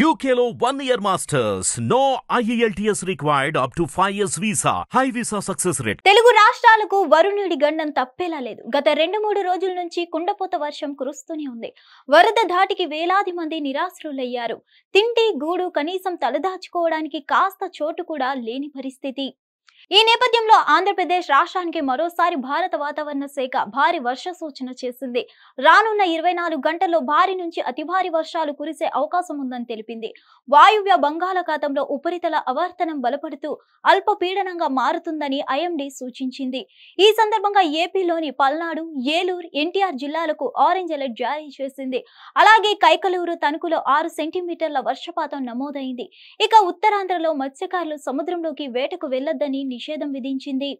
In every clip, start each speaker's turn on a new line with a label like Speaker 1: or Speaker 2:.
Speaker 1: యూకేలో one year masters no IELTS required up to five years visa high visa success rate
Speaker 2: Telugu రాష్ట్రాలకు వరుణుడి గండం తప్పేలా లేదు. గత రెండు మూడు రోజుల నుంచి కుండపోత వర్షం కురుస్తూనే ఉంది. వరద ధాటికి వేలాది మంది నిరాశ్రులయ్యారు. తిండి గూడు కనీసం తలదాచుకోవడానికి కాస్త చోటు కూడా లేని పరిస్థితి. ఈ నేపథ్యంలో ఆంధ్రప్రదేశ్ రాష్ట్రానికి మరోసారి భారత వాతావరణ శాఖ భారీ వర్ష సూచన చేసింది. రానున్న ఇరవై నాలుగు గంటల్లో భారీ నుంచి అతి భారీ వర్షాలు కురిసే అవకాశం ఉందని తెలిపింది. వాయువ్య బంగాళాఖాతంలో ఉపరితల అవర్తనం బలపడుతూ అల్పపీడనంగా మారుతుందని ఐఎండీ సూచించింది. ఈ సందర్భంగా ఏపీలోని పల్నాడు ఏలూరు ఎన్టీఆర్ జిల్లాలకు ఆరెంజ్ అలర్ట్ జారీ చేసింది. అలాగే కైకలూరు తణుకులో ఆరు సెంటీమీటర్ల వర్షపాతం నమోదైంది. ఇక ఉత్తరాంధ్రలో మత్స్యకారులు సముద్రంలోకి వేటకు వెళ్ళొద్దని నిషేధం విధించింది.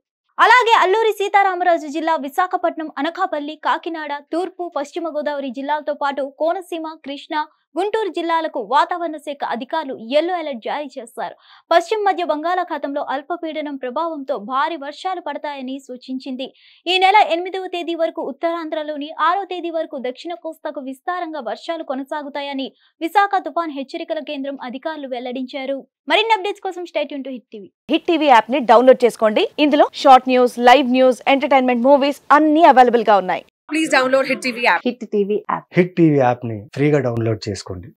Speaker 2: అలాగే అల్లూరి సీతారామరాజు జిల్లా విశాఖపట్నం అనకాపల్లి కాకినాడ తూర్పు పశ్చిమ గోదావరి జిల్లాలతో పాటు కోనసీమ కృష్ణా గుంటూరు జిల్లాలకు వాతావరణ శాఖ అధికారులు ఎల్లో అలర్ట్ జారీ చేశారు. పశ్చిమ మధ్య బంగాళాఖాతంలో అల్పపీడనం ప్రభావంతో భారీ వర్షాలు పడతాయని సూచించింది. ఈ నెల ఎనిమిదవ తేదీ వరకు ఉత్తరాంధ్రలోని ఆరో తేదీ వరకు దక్షిణ కోస్తాకు విస్తారంగా వర్షాలు కొనసాగుతాయని విశాఖ తుఫాన్ హెచ్చరికల కేంద్రం అధికారులు వెల్లడించారు. మరిన్ని అప్డేట్స్ కోసం state Hit TV.
Speaker 3: Hit TV యాప్ని డౌన్లోడ్ చేసుకోండి. ఇందులో short news live news entertainment movies అన్ని అవైలబుల్గా ఉన్నాయి.
Speaker 4: Please download Hit TV app.
Speaker 3: Hit TV app
Speaker 5: Hit TV యాప్ని ఫ్రీగా డౌన్లోడ్ చేసుకోండి.